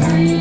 free.